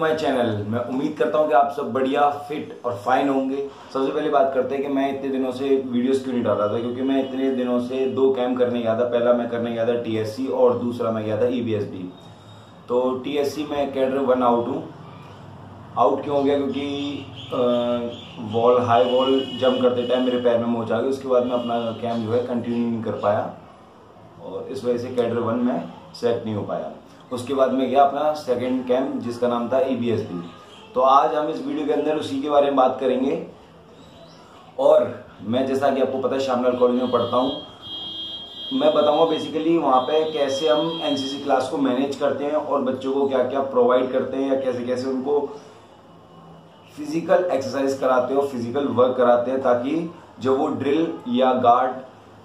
My channel मैं उम्मीद करता हूँ कि आप सब बढ़िया फिट और फाइन होंगे। सबसे पहले बात करते हैं कि मैं इतने दिनों से वीडियोस क्यों नहीं डाल रहा था? क्योंकि मैं इतने दिनों से दो कैम्प करने गया था पहला मैं करने गया था टीएससी और दूसरा मैं गया था ईबीएसबी तो टीएससी में कैडर वन आउट हूँ। आउट क्यों हो गया? क्योंकि वॉल हाई वॉल जंप करते टाइम मेरे पैर में मोच आ गई उसके बाद मैं अपना कैम्प जो है कंटिन्यू नहीं कर पाया। और इस वजह से कैडर वन में सेलेक्ट नहीं हो पाया। उसके बाद में गया अपना सेकेंड कैंप जिसका नाम था ईबीएसबी तो आज हम इस वीडियो के अंदर उसी के बारे में बात करेंगे। और मैं जैसा कि आपको पता है श्यामलाल कॉलेज में पढ़ता हूँ। मैं बताऊँगा बेसिकली वहाँ पे कैसे हम एनसीसी क्लास को मैनेज करते हैं और बच्चों को क्या क्या प्रोवाइड करते हैं या कैसे कैसे उनको फ़िज़िकल एक्सरसाइज कराते हैं और फ़िज़िकल वर्क कराते हैं, ताकि जब वो ड्रिल या गार्ड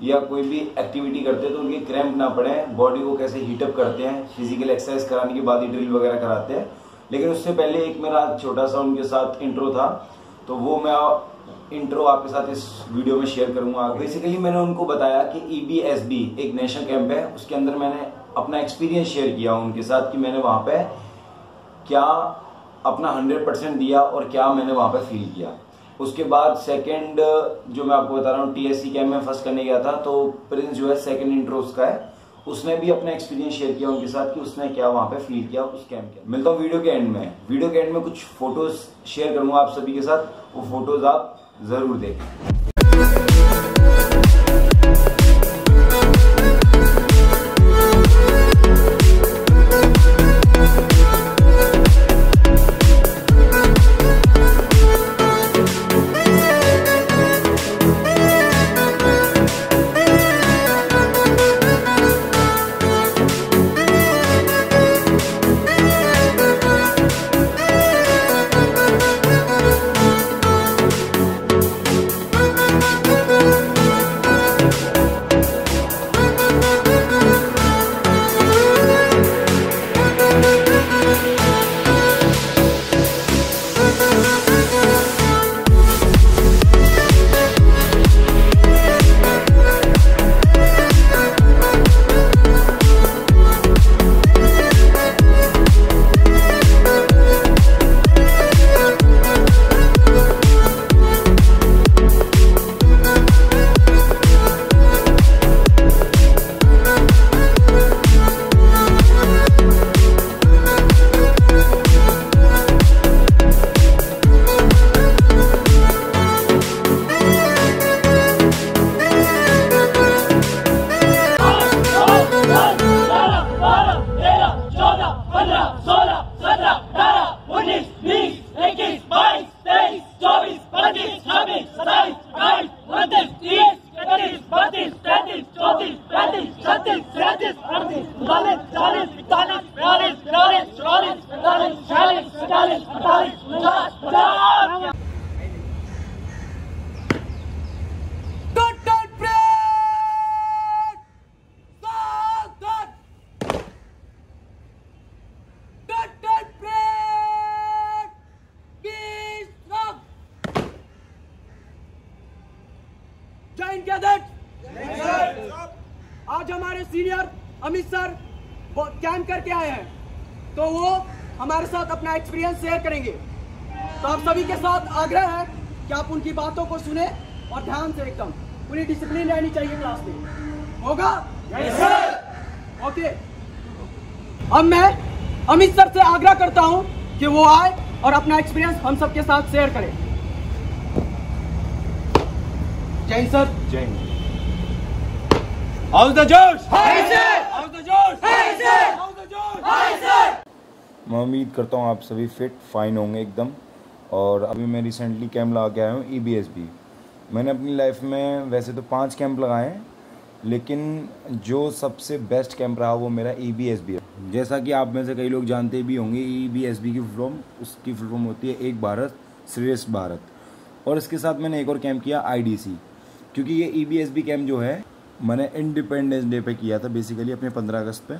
या कोई भी एक्टिविटी करते हैं तो उनके क्रैम्प ना पड़े बॉडी को कैसे हीटअप करते हैं फ़िज़िकल एक्सरसाइज कराने के बाद ही ड्रिल वगैरह कराते हैं। लेकिन उससे पहले एक मेरा छोटा सा उनके साथ इंट्रो था तो वो मैं इंट्रो आपके साथ इस वीडियो में शेयर करूँगा। बेसिकली मैंने उनको बताया कि ईबीएसबी e एक नेशनल कैंप है, उसके अंदर मैंने अपना एक्सपीरियंस शेयर किया उनके साथ कि मैंने वहाँ पे क्या अपना हंड्रेड परसेंट दिया और क्या मैंने वहाँ पे फील किया। उसके बाद सेकंड जो मैं आपको बता रहा हूँ टीएससी कैम में फ़र्स्ट करने गया था तो प्रिंस जो है सेकंड इंट्रो उसका है। उसने भी अपना एक्सपीरियंस शेयर किया उनके साथ कि उसने क्या वहाँ पे फील किया उस कैंप के मिलता हूँ वीडियो के एंड में। वीडियो के एंड में कुछ फ़ोटोज़ शेयर करूँगा आप सभी के साथ। वो फ़ोटोज़ आप ज़रूर देखें। अपना एक्सपीरियंस शेयर करेंगे। तो आप सभी के साथ आग्रह है कि आप उनकी बातों को सुने और ध्यान से एकदम पूरी डिसिप्लिन रहनी चाहिए क्लास में। होगा? ओके अब मैं अमित सर से आग्रह करता हूँ कि वो आए और अपना एक्सपीरियंस हम सबके साथ शेयर करें। जय सर। जय हिंद। हाउस द जोश। हाउस द जोश। हाउस द जोश। मैं उम्मीद करता हूँ आप सभी फिट फाइन होंगे एकदम। और अभी मैं रिसेंटली कैंप लगा के आया हूँ ई बी एस बी मैंने अपनी लाइफ में वैसे तो पाँच कैंप लगाए हैं, लेकिन जो सबसे बेस्ट कैंप रहा वो मेरा ई बी एस है। जैसा कि आप में से कई लोग जानते भी होंगे ई बी एस बी की फॉर्म उसकी फॉर्म होती है एक भारत, श्रेष्ठ भारत। और इसके साथ मैंने एक और कैंप किया आई डी सी क्योंकि ये E B S B camp जो है, मैंने इंडिपेंडेंस डे पे किया था बेसिकली अपने पंद्रह अगस्त पे।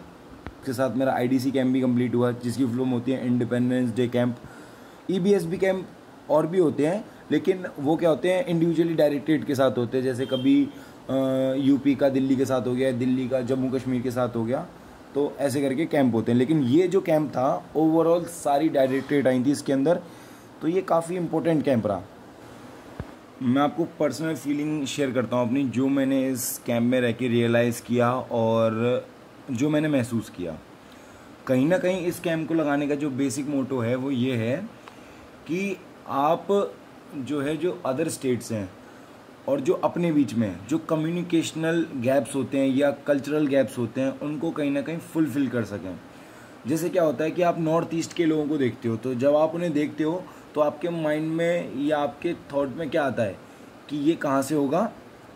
उसके साथ मेरा आईडीसी कैंप भी कंप्लीट हुआ, जिसकी फुल होती है independence day camp EBSB camp और भी होते हैं, लेकिन वो क्या होते हैं इंडिविजुअली डायरेक्टेड के साथ होते हैं। जैसे कभी यूपी का दिल्ली के साथ हो गया, दिल्ली का जम्मू कश्मीर के साथ हो गया तो ऐसे करके कैंप होते हैं। लेकिन ये जो कैंप था ओवरऑल सारी डायरेक्टरेट आई थी इसके अंदर तो ये काफ़ी इम्पोर्टेंट कैंप रहा। मैं आपको पर्सनल फीलिंग शेयर करता हूँ अपनी, जो मैंने इस कैंप में रह के रियलाइज़ किया और जो मैंने महसूस किया, कहीं ना कहीं इस कैंप को लगाने का जो बेसिक मोटो है, वो ये है कि आप जो है, जो अदर स्टेट्स हैं और जो अपने बीच में जो कम्युनिकेशनल गैप्स होते हैं या कल्चरल गैप्स होते हैं, उनको कहीं ना कहीं फुलफ़िल कर सकें। जैसे क्या होता है कि आप नॉर्थ ईस्ट के लोगों को देखते हो तो जब आप उन्हें देखते हो तो आपके माइंड में या आपके थॉट में क्या आता है कि ये कहाँ से होगा?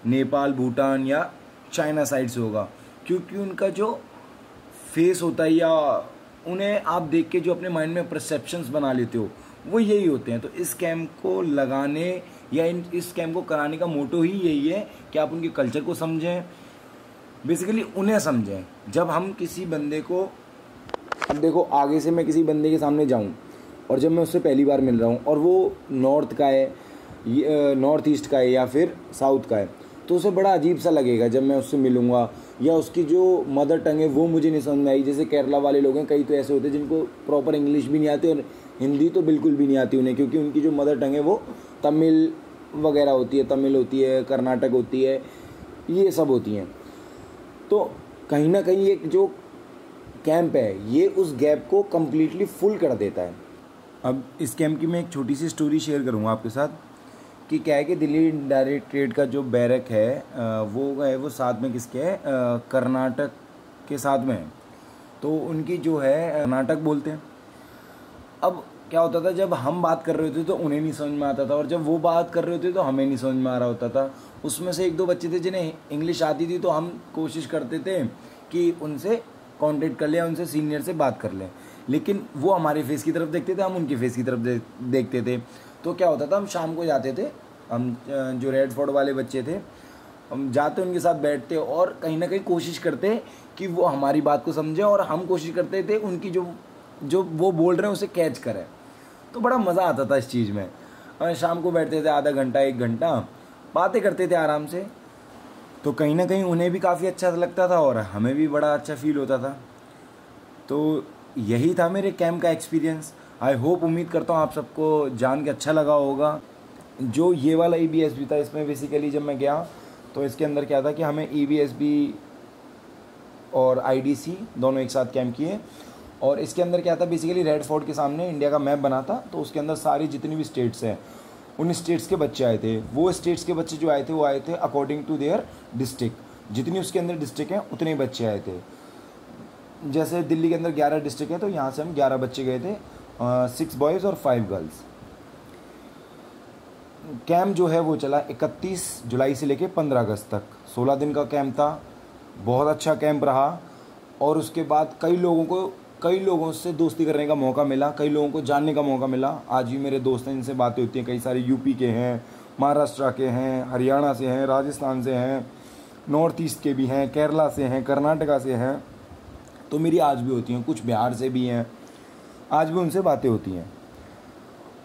नेपाल, भूटान या चाइना साइड से होगा। क्योंकि उनका जो फेस होता है या उन्हें आप देख के जो अपने माइंड में परसेप्शंस बना लेते हो, वो यही होते हैं। तो इस कैंप को लगाने या इन, इस कैंप को कराने का मोटो ही यही है कि आप उनके कल्चर को समझें। बेसिकली उन्हें समझें। जब हम किसी बंदे को अब देखो, आगे से मैं किसी बंदे के सामने जाऊँ और जब मैं उससे पहली बार मिल रहा हूँ और वो नॉर्थ का है नॉर्थ ईस्ट का है या फिर साउथ का है तो उसे बड़ा अजीब सा लगेगा जब मैं उससे मिलूँगा। या उसकी जो मदर टंग है, वो मुझे नहीं समझ में आई। जैसे केरला वाले लोग हैं, कई तो ऐसे होते हैं जिनको प्रॉपर इंग्लिश भी नहीं आती और हिंदी तो बिल्कुल भी नहीं आती उन्हें, क्योंकि उनकी जो मदर टंग है, वो तमिल वगैरह होती है, तमिल होती है, कर्नाटक होती है, ये सब होती हैं। तो कहीं ना कहीं एक जो कैंप है, ये उस गैप को कम्प्लीटली फुल कर देता है। अब इस कैंप की मैं एक छोटी सी स्टोरी शेयर करूँगा आपके साथ। कि क्या है कि दिल्ली डायरेक्ट्रेट का जो बैरक है वो है, वो साथ में किसके है? कर्नाटक के साथ में है। तो उनकी जो है कर्नाटक बोलते हैं। अब क्या होता था, जब हम बात कर रहे होते तो उन्हें नहीं समझ में आता था, और जब वो बात कर रहे होते तो हमें नहीं समझ में आ रहा होता था। उसमें से एक दो बच्चे थे जिन्हें इंग्लिश आती थी तो हम कोशिश करते थे कि उनसे कांटेक्ट कर लें, उनसे सीनियर से बात कर लें। लेकिन वो हमारे फेस की तरफ़ देखते थे, हम उनके फेस की तरफ़ देखते थे। तो क्या होता था, हम शाम को जाते थे, हम जो रेड फोर्ट वाले बच्चे थे, हम जाते उनके साथ बैठते और कहीं ना कहीं कोशिश करते कि वो हमारी बात को समझें और हम कोशिश करते थे उनकी जो जो वो बोल रहे हैं उसे कैच करें। तो बड़ा मज़ा आता था इस चीज़ में। शाम को बैठते थे आधा घंटा, एक घंटा, बातें करते थे आराम से। तो कहीं ना कहीं उन्हें भी काफ़ी अच्छा लगता था और हमें भी बड़ा अच्छा फील होता था। तो यही था मेरे कैंप का एक्सपीरियंस आई होप उम्मीद करता हूँ आप सबको जान के अच्छा लगा होगा। जो ये वाला ई बी एस बी था, इसमें बेसिकली जब मैं गया तो इसके अंदर क्या था कि हमें ई बी एस बी और आई डी सी दोनों एक साथ कैंप किए। और इसके अंदर क्या था बेसिकली रेड फोर्ट के सामने इंडिया का मैप बना था तो उसके अंदर सारी जितनी भी स्टेट्स हैं, उन स्टेट्स के बच्चे आए थे। वो स्टेट्स के बच्चे जो आए थे, वो आए थे अकॉर्डिंग टू देयर डिस्ट्रिक्ट जितनी उसके अंदर डिस्ट्रिक्ट हैं, उतने बच्चे आए थे। जैसे दिल्ली के अंदर ग्यारह डिस्ट्रिक्ट है तो यहाँ से हम ग्यारह बच्चे गए थे। सिक्स बॉयज़ और फाइव गर्ल्स कैंप जो है वो चला 31 जुलाई से लेके 15 अगस्त तक. 16 दिन का कैंप था, बहुत अच्छा कैंप रहा और उसके बाद कई लोगों को, कई लोगों से दोस्ती करने का मौका मिला, कई लोगों को जानने का मौका मिला. आज भी मेरे दोस्त हैं जिनसे बातें होती हैं, कई सारे यूपी के हैं, महाराष्ट्र के हैं, हरियाणा से हैं, राजस्थान से हैं नॉर्थ ईस्ट के भी हैं केरला से हैं कर्नाटका से हैं. तो मेरी आज भी होती हैं, कुछ बिहार से भी हैं. आज भी उनसे बातें होती हैं।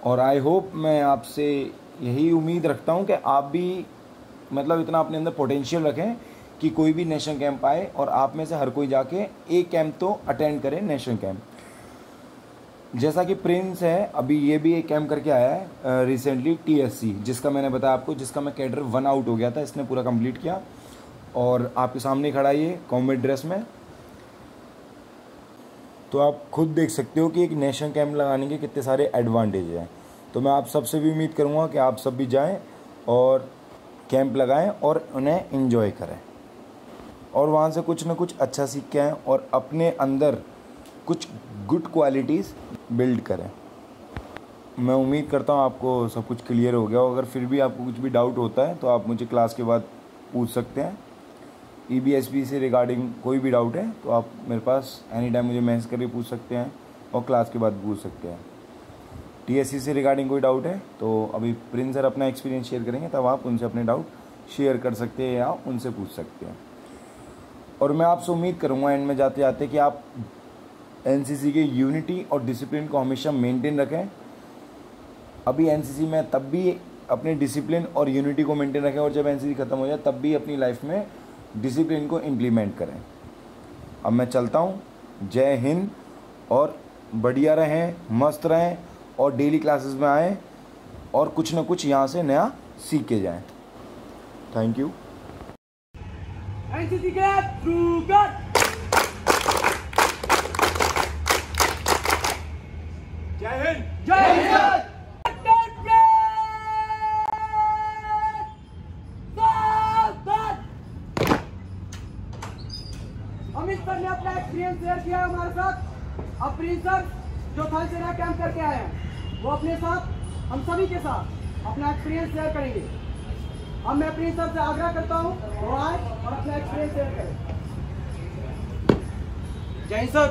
और आई होप मैं आपसे यही उम्मीद रखता हूँ कि आप भी मतलब इतना अपने अंदर पोटेंशियल रखें कि कोई भी नेशनल कैंप आए और आप में से हर कोई जाके एक कैंप तो अटेंड करें नेशनल कैंप जैसा कि प्रिंस है, अभी ये भी एक कैंप करके आया है रिसेंटली टीएससी जिसका मैंने बताया आपको, जिसका मैं कैडर वन आउट हो गया था, इसने पूरा कंप्लीट किया। और आपके सामने खड़ा ये कॉमेड ड्रेस में। तो आप खुद देख सकते हो कि एक नेशनल कैंप लगाने के कितने सारे एडवांटेज हैं। तो मैं आप सबसे भी उम्मीद करूँगा कि आप सब भी जाएँ और कैंप लगाएँ और उन्हें इन्जॉय करें। और वहाँ से कुछ ना कुछ अच्छा सीख के आएँ और अपने अंदर कुछ गुड क्वालिटीज़ बिल्ड करें। मैं उम्मीद करता हूँ आपको सब कुछ क्लियर हो गया अगर फिर भी आपको कुछ भी डाउट होता है तो आप मुझे क्लास के बाद पूछ सकते हैं। ई बी एस पी से रिगार्डिंग कोई भी डाउट है तो आप मेरे पास एनी टाइम मुझे मैसेज करके पूछ सकते हैं और क्लास के बाद पूछ सकते हैं। टी एस सी से रिगार्डिंग कोई डाउट है तो अभी प्रिंस सर अपना एक्सपीरियंस शेयर करेंगे, तब आप उनसे अपने डाउट शेयर कर सकते हैं या उनसे पूछ सकते हैं। और मैं आपसे उम्मीद करूँगा एंड में जाते जाते कि आप NCC के यूनिटी और डिसिप्लिन को हमेशा मेंटेन रखें। अभी NCC में तब भी अपने डिसिप्लिन और यूनिटी को मेंटेन रखें और जब NCC ख़त्म हो जाए, तब भी अपनी लाइफ में डिसिप्लिन को इम्प्लीमेंट करें। अब मैं चलता हूँ। जय हिंद और बढ़िया रहें मस्त रहें और डेली क्लासेस में आएँ और कुछ ना कुछ यहाँ से नया सीख के जाएँ। थैंक यू जय हिंद जय हिंद अमित सर ने अपना एक्सपीरियंस शेयर किया है हमारे साथ अब प्रिंस सर जो थल सेना कैंप करके आए हैं वो अपने साथ हम सभी के साथ अपना एक्सपीरियंस शेयर करेंगे। अब मैं प्रिंस सर से आग्रह करता हूँ वो आए और अपना एक्सपीरियंस शेयर करें। जय सर।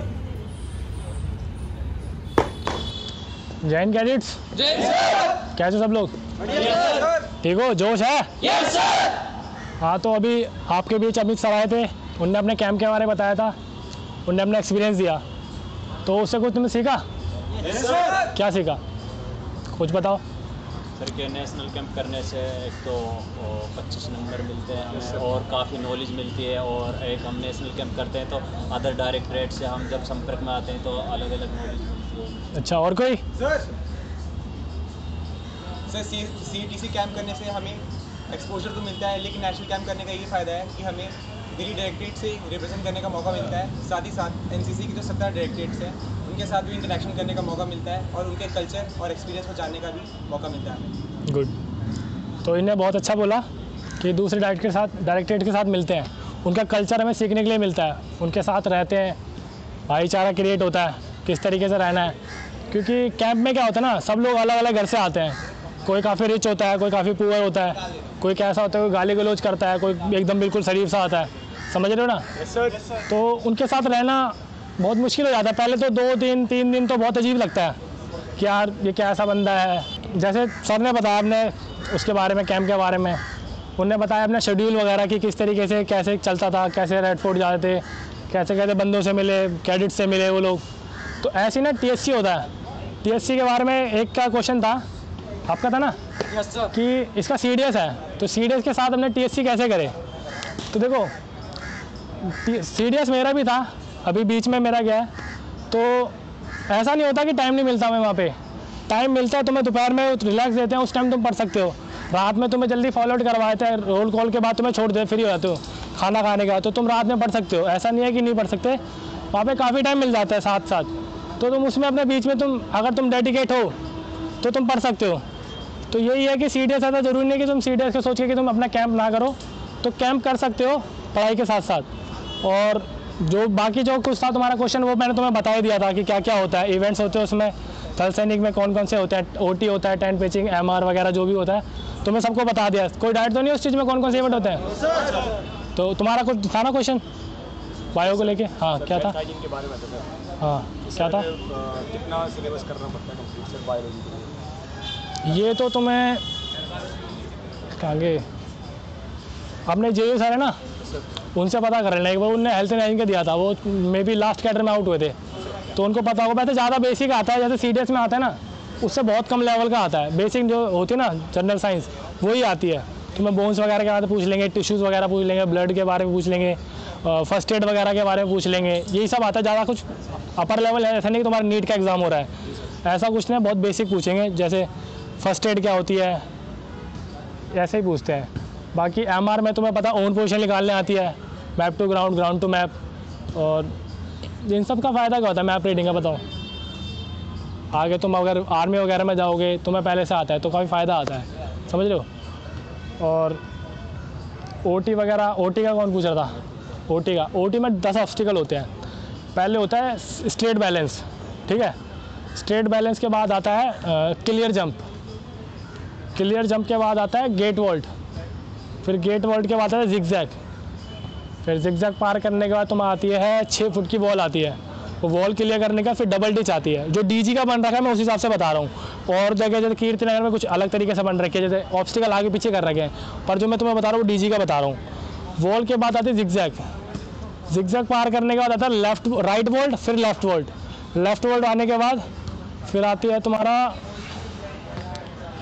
जैन कैडेट्स। कैसे सब लोग? ठीक हो? जोश है? हाँ तो अभी आपके बीच अमित सर आए थे। उनने अपने कैंप के बारे में बताया था। उनने अपना एक्सपीरियंस दिया। तो उससे कुछ तुमने सीखा? क्या सीखा? कुछ बताओ। सर के नेशनल कैंप करने से एक तो पच्चीस नंबर मिलते हैं हमें और काफ़ी नॉलेज मिलती है और एक हम नेशनल कैंप करते हैं तो अदर डायरेक्टरेट से हम जब संपर्क में आते हैं तो अलग अलग नॉलेज मिलती है। अच्छा और कोई? Sir sir C C T C camp करने से हमें एक्सपोजर तो मिलता है लेकिन नेशनल कैंप करने का ये फ़ायदा है कि हमें दिल्ली डायरेक्टरेट से रिप्रेजेंट करने का मौका मिलता है। साथ ही साथ एनसीसी की जो सत्तर डायरेक्टरेट्स हैं, उनके साथ भी इंटरेक्शन करने का मौका मिलता है और उनके कल्चर और एक्सपीरियंस को जानने का भी मौका मिलता है। गुड तो इन्हें बहुत अच्छा बोला कि दूसरे डायरेक्ट के साथ डायरेक्टरेट के साथ मिलते हैं। उनका कल्चर हमें सीखने के लिए मिलता है। उनके साथ रहते हैं। भाईचारा क्रिएट होता है, किस तरीके से रहना है। क्योंकि कैंप में क्या होता है ना, सब लोग अलग अलग घर से आते हैं। कोई काफ़ी रिच होता है, कोई काफ़ी पुअर होता है। कोई कैसा होता है, कोई गाली गलोच करता है, कोई एकदम बिल्कुल शरीफ सा आता है। समझ रहे हो ना? Yes, yes, तो उनके साथ रहना बहुत मुश्किल हो जाता है। पहले तो दो दिन तीन दिन तो बहुत अजीब लगता है कि यार ये कैसा बंदा है? जैसे सर ने बताया आपने उसके बारे में कैंप के बारे में। उनने बताया अपना शेड्यूल वगैरह कि किस तरीके से कैसे चलता था कैसे रेड फोर्ट जाते थे कैसे कैसे बंदों से मिले कैडेट से मिले वो लोग। तो ऐसे ना टीएससी होता है। टीएससी के बारे में एक का क्वेश्चन था। आपका था ना? Yes, कि इसका सीडीएस है। तो सीडीएस के साथ हमने टीएससी कैसे करे? तो देखो सीडीएस मेरा भी था, अभी बीच में मेरा गया तो ऐसा नहीं होता कि टाइम नहीं मिलता हमें वहाँ पे। टाइम मिलता है, तुम्हें दोपहर में रिलैक्स देते हैं, उस टाइम तुम पढ़ सकते हो। रात में तुम्हें जल्दी फॉलो आउट करवाते हैं रोल कॉल के बाद तुम्हें छोड़ दे फ्री हो जाते हो, खाना खाने का तो तुम रात में पढ़ सकते हो। ऐसा नहीं है कि नहीं पढ़ सकते। वहाँ पे काफ़ी टाइम मिल जाता है साथ साथ तो तुम उसमें अपने बीच में तुम, अगर तुम डेडिकेट हो तो तुम पढ़ सकते हो। तो यही है कि सी डी एस ऐसा ज़रूरी नहीं कि तुम सी डी एस सोच के कि तुम अपना कैंप ना करो। तो कैंप कर सकते हो, पढ़ाई के साथ साथ और जो बाकी जो कुछ था तुम्हारा क्वेश्चन वो मैंने तुम्हें बता ही दिया था कि क्या क्या होता है। इवेंट्स होते हैं उसमें थल सैनिक में कौन कौन से होते हैं? ओटी होता है टेंट पिचिंग एम वगैरह जो भी होता है तो मैं सबको बता दिया। कोई डाइट तो नहीं उस चीज़ में कौन कौन से इवेंट होते हैं? तो तुम्हारा कुछ था ना क्वेश्चन बायो को लेके? हाँ क्या था? हाँ क्या था? कितना सिलेबस करना पड़ता है ये तो तुम्हें आगे। अपने जे सर है ना? उनसे पता कर लेना एक बार उनने हेल्थ एंड का दिया था। वो मे बी लास्ट कैटर में आउट हुए थे। तो उनको पता होगा। वैसे ज़्यादा बेसिक आता है, जैसे सी में आता है ना, उससे बहुत कम लेवल का आता है। बेसिक जो होती है ना जनरल साइंस वही आती है। तो मैं बोन्स वगैरह के बारे में पूछ लेंगे टिश्यूज़ वगैरह पूछ लेंगे ब्लड के बारे में पूछ लेंगे फ़र्स्ट एड वगैरह के बारे में पूछ लेंगे। यही सब आता है। ज़्यादा कुछ अपर लेवल है ऐसा नहीं कि तुम्हारा नीट का एग्ज़ाम हो रहा है। ऐसा कुछ नहीं, बहुत बेसिक पूछेंगे। जैसे फ़र्स्ट एड क्या होती है, ऐसे ही पूछते हैं। बाकी एम आर में तुम्हें पता ओन पोजिशन निकालने आती है। Map to ground ground to map और इन सब का फ़ायदा क्या होता है? मैप रीडिंग का बताओ। आगे तुम अगर आर्मी वगैरह में जाओगे, तुम्हें पहले से आता है तो काफ़ी फ़ायदा आता है। समझ हो? और ओटी वगैरह ओटी का कौन पूछ रहा था? ओटी का। ओटी में दस ऑब्स्टिकल होते हैं। पहले होता है स्ट्रेट बैलेंस ठीक है? स्ट्रेट बैलेंस के बाद आता है क्लियर जंप क्लियर जंप के बाद आता है गेट वॉल्ट फिर गेट वॉल्ट के बाद आता है जिगजैग फिर जिगजैग पार करने के बाद तुम आती है छः फुट की वॉल आती है। वो वॉल क्लियर करने का फिर डबल डिच आती है। जो डीजी का बन रखा है, मैं उस हिसाब से बता रहा हूँ। और जगह जैसे कीर्ति नगर में कुछ अलग तरीके से बन रखे हैं, जैसे ऑब्स्टिकल आगे पीछे कर रखे हैं। पर जो मैं तुम्हें बता रहा हूँ, वो डीजी का बता रहा हूँ। वॉल के बाद आती है जिगजैग जिगजैग पार करने के बाद आता है लेफ़्ट राइट वोल्ट फिर लेफ़्ट वोल्ट लेफ़्ट वोल्ट आने के बाद फिर आती है तुम्हारा,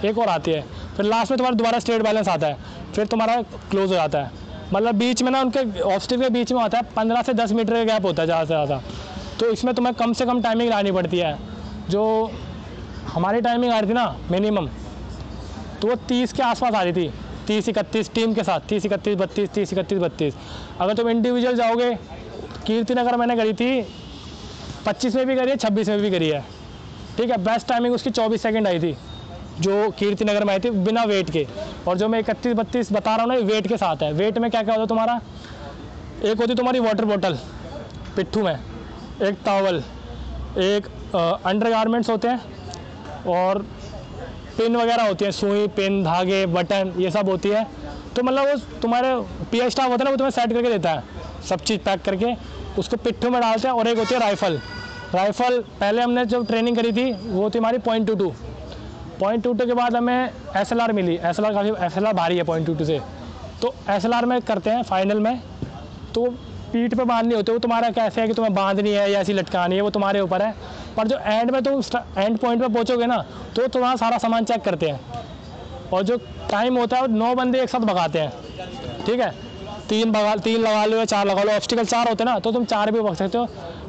एक और आती है। फिर लास्ट में तुम्हारा दोबारा स्ट्रेट बैलेंस आता है। फिर तुम्हारा क्लोज हो जाता है। मतलब बीच में ना उनके ऑब्स्टिक के बीच में होता है, पंद्रह से दस मीटर का गैप होता है ज़्यादा से ज़्यादा। तो इसमें तुम्हें कम से कम टाइमिंग लानी पड़ती है। जो हमारी टाइमिंग आ रही थी ना मिनिमम तो वो तीस के आसपास आ रही थी। तीस, इकतीस टीम के साथ, तीस, इकतीस, बत्तीस, तीस, इकतीस, बत्तीस। अगर तुम इंडिविजुअल जाओगे, कीर्ति नगर मैंने करी थी, पच्चीस में भी करी है, छब्बीस में भी करी है। ठीक है बेस्ट टाइमिंग उसकी चौबीस सेकेंड आई थी। जो कीर्ति नगर में आई थी बिना वेट के। और जो मैं इकतीस बत्तीस बता रहा हूँ ना वेट के साथ है। वेट में क्या क्या होता है तुम्हारा? एक होती तुम्हारी वाटर बॉटल पिट्ठू में। एक टावल एक अंडर गारमेंट्स होते हैं, और पिन वगैरह होती है, सुई पिन धागे, बटन, ये सब होती है। तो मतलब वो तुम्हारे पी स्टाफ होता है ना, वो तुम्हें सेट करके देता है। सब चीज़ पैक करके उसको पिट्ठू में डालते हैं, और एक होती है राइफ़ल राइफ़ल पहले हमने जो ट्रेनिंग करी थी, वो थी हमारी point two two point two two के बाद हमें एस एल आर मिली। एस एल आर काफ़ी एस एल आर भारी है पॉइंट टू टू से। तो एस एल आर में करते हैं फाइनल में। तो पीठ पे बांधनी होती है। वो तुम्हारा कैसे है कि तुम्हें बांधनी है या ऐसी लटकानी है, वो तुम्हारे ऊपर है। पर जो एंड में तुम एंड पॉइंट पे पहुंचोगे ना तो तुम्हारा सारा सामान चेक करते हैं। और जो टाइम होता है, वो नौ बंदे एक साथ भगाते हैं। ठीक है? तीन भगा तीन लगा लो या चार लगा लो। ऑब्स्टिकल चार होते ना तो तुम चार भी भग सकते हो।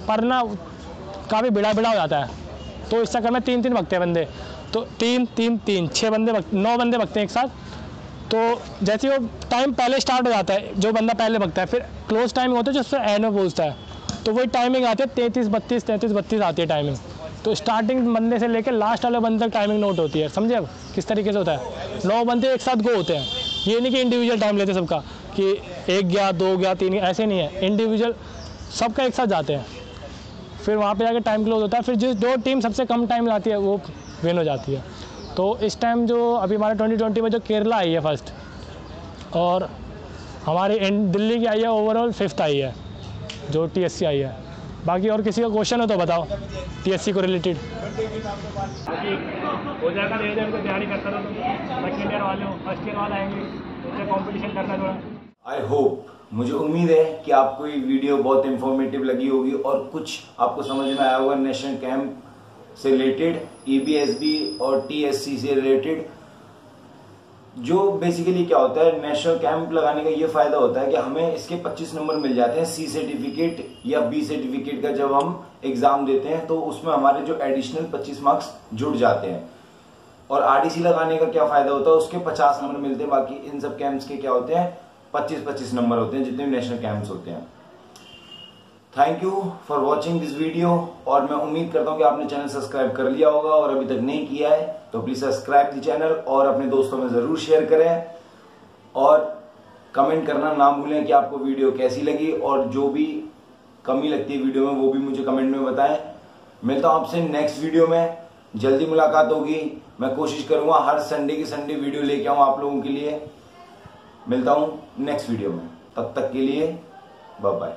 पर ना काफ़ी बिड़ा बिड़ा हो जाता है। तो इस चक्कर में तीन तीन भगते हैं बंदे। तो तीन तीन तीन छः बंदे नौ बंदे भगते हैं एक साथ। तो जैसे वो टाइम पहले स्टार्ट हो जाता है, जो बंदा पहले भगता है, फिर क्लोज टाइमिंग होता है, जो उससे एंड में पहुँचता है। तो वही टाइमिंग आती है, तैंतीस, बत्तीस तैंतीस, बत्तीस आती है टाइमिंग तो स्टार्टिंग बंदे से लेकर लास्ट वाले बंदे तक टाइमिंग नोट होती है, समझे अब? किस तरीके से होता है? नौ बंदे एक साथ गो होते हैं। ये नहीं कि इंडिविजुअल टाइम लेते सबका, कि एक गया, दो गया, तीन गया, ऐसे नहीं है। इंडिविजुअल सबका एक साथ जाते हैं। फिर वहाँ पे जाके टाइम क्लोज होता है। फिर जिस दो टीम सबसे कम टाइम लाती है, वो विन हो जाती है। तो इस टाइम जो अभी हमारे ट्वेंटी ट्वेंटी में जो केरला आई है फ़र्स्ट और हमारी दिल्ली की आई है ओवरऑल फिफ्थ आई है, जो टी आई है। बाकी और किसी का क्वेश्चन हो तो बताओ टीएससी को रिलेटेड आई होप मुझे उम्मीद है कि आपको ये वीडियो बहुत इंफॉर्मेटिव लगी होगी और कुछ आपको समझ में आया होगा नेशनल कैंप से रिलेटेड ईबीएसबी और टीएससी से रिलेटेड जो बेसिकली क्या होता है नेशनल कैंप लगाने का ये फ़ायदा होता है कि हमें इसके 25 नंबर मिल जाते हैं सी सर्टिफिकेट या बी सर्टिफिकेट का जब हम एग्ज़ाम देते हैं तो उसमें हमारे जो एडिशनल 25 मार्क्स जुड़ जाते हैं। और आरडीसी लगाने का क्या फ़ायदा होता है, उसके 50 नंबर मिलते हैं, बाकी इन सब कैंप्स के क्या होते हैं 25-25 नंबर होते हैं, जितने भी नेशनल कैंप्स होते हैं। Thank you for watching this video और मैं उम्मीद करता हूँ कि आपने चैनल सब्सक्राइब कर लिया होगा और अभी तक नहीं किया है तो प्लीज़ सब्सक्राइब दी चैनल और अपने दोस्तों में ज़रूर शेयर करें और कमेंट करना ना भूलें कि आपको वीडियो कैसी लगी और जो भी कमी लगती है वीडियो में, वो भी मुझे कमेंट में बताएँ। मिलता हूँ आपसे नेक्स्ट वीडियो में। जल्दी मुलाकात होगी। मैं कोशिश करूँगा हर संडे की संडे वीडियो लेके आऊँ आप लोगों के लिए। मिलता हूँ नेक्स्ट वीडियो में। तब तक के लिए बाय बाय